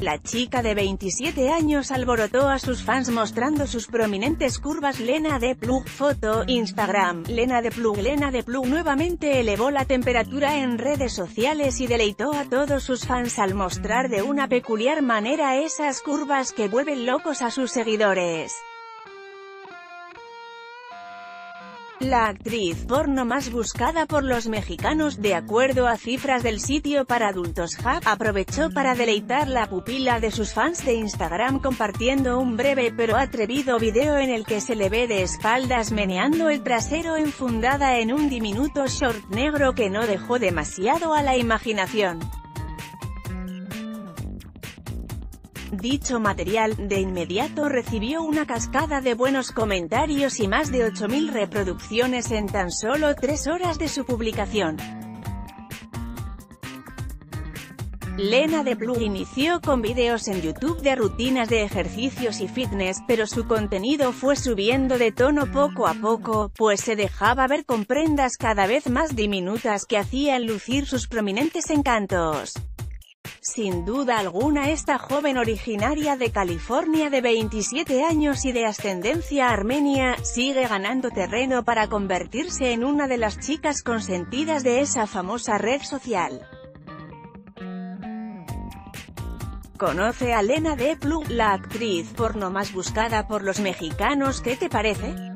La chica de 27 años alborotó a sus fans mostrando sus prominentes curvas Lena de Plug Foto, Instagram, Lena de Plug Lena de Plug nuevamente elevó la temperatura en redes sociales y deleitó a todos sus fans al mostrar de una peculiar manera esas curvas que vuelven locos a sus seguidores. La actriz porno más buscada por los mexicanos, de acuerdo a cifras del sitio para adultos Hub, aprovechó para deleitar la pupila de sus fans de Instagram compartiendo un breve pero atrevido video en el que se le ve de espaldas meneando el trasero enfundada en un diminuto short negro que no dejó demasiado a la imaginación. Dicho material, de inmediato recibió una cascada de buenos comentarios y más de 8.000 reproducciones en tan solo tres horas de su publicación. Lena de Blue inició con videos en YouTube de rutinas de ejercicios y fitness, pero su contenido fue subiendo de tono poco a poco, pues se dejaba ver con prendas cada vez más diminutas que hacían lucir sus prominentes encantos. Sin duda alguna esta joven originaria de California de 27 años y de ascendencia armenia, sigue ganando terreno para convertirse en una de las chicas consentidas de esa famosa red social. Conoce a Lena Deplu, la actriz porno más buscada por los mexicanos ¿qué te parece?